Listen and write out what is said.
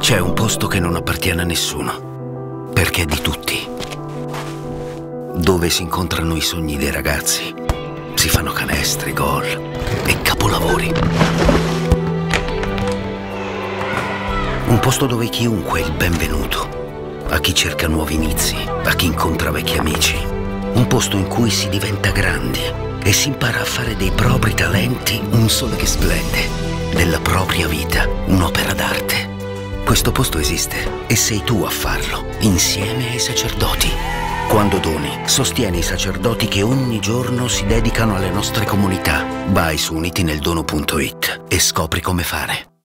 C'è un posto che non appartiene a nessuno, perché è di tutti. Dove si incontrano i sogni dei ragazzi, si fanno canestri, gol e capolavori. Un posto dove chiunque è il benvenuto, a chi cerca nuovi inizi, a chi incontra vecchi amici. Un posto in cui si diventa grandi e si impara a fare dei propri talenti un sole che splende, della propria vita un'opera d'arte. Questo posto esiste e sei tu a farlo, insieme ai sacerdoti. Quando doni, sostieni i sacerdoti che ogni giorno si dedicano alle nostre comunità. Vai su unitineldono.it e scopri come fare.